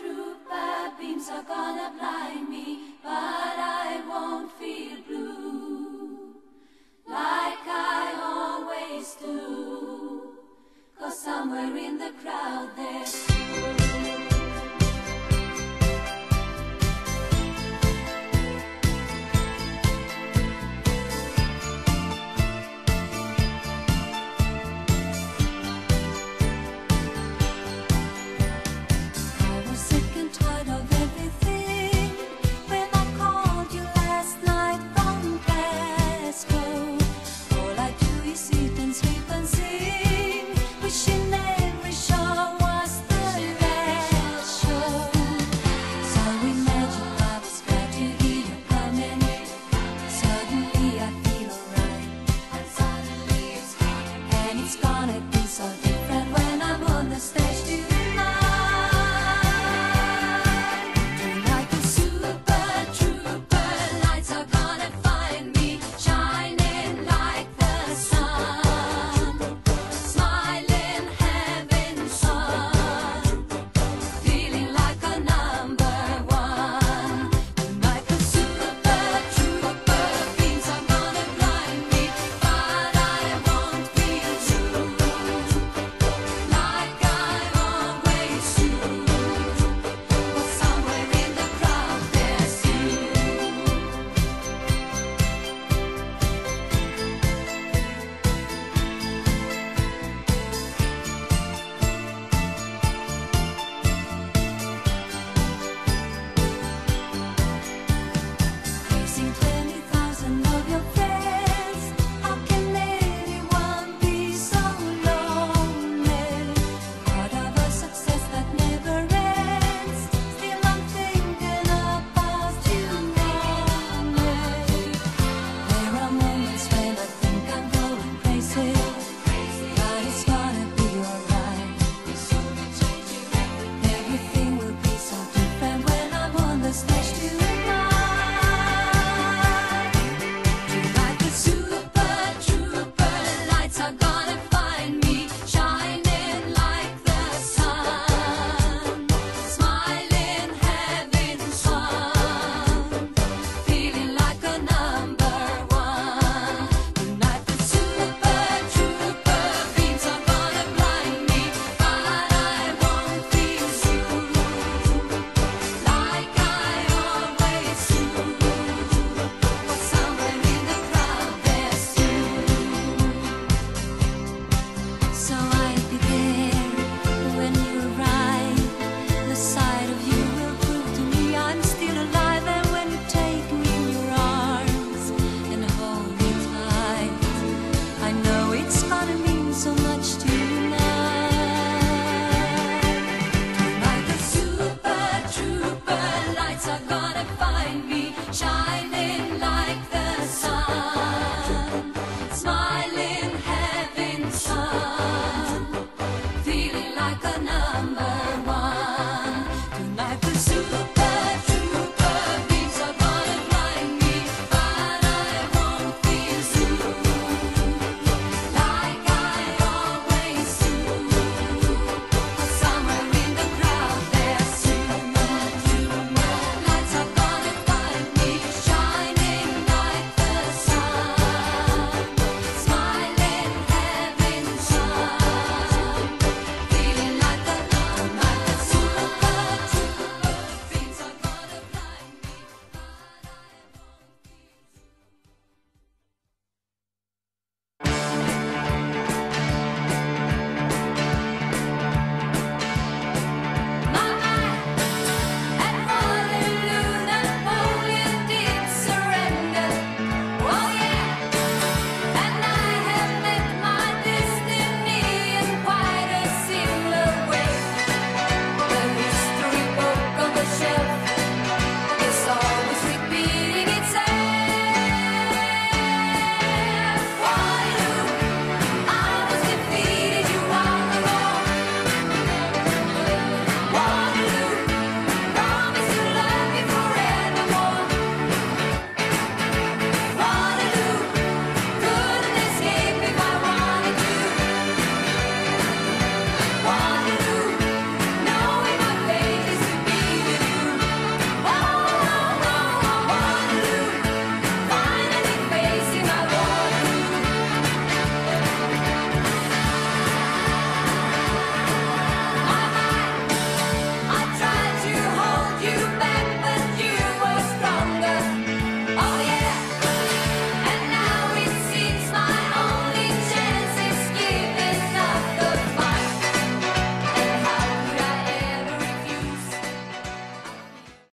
True bad beams are gonna blind me, but I won't feel blue like I always do. Cause somewhere in the crowd there's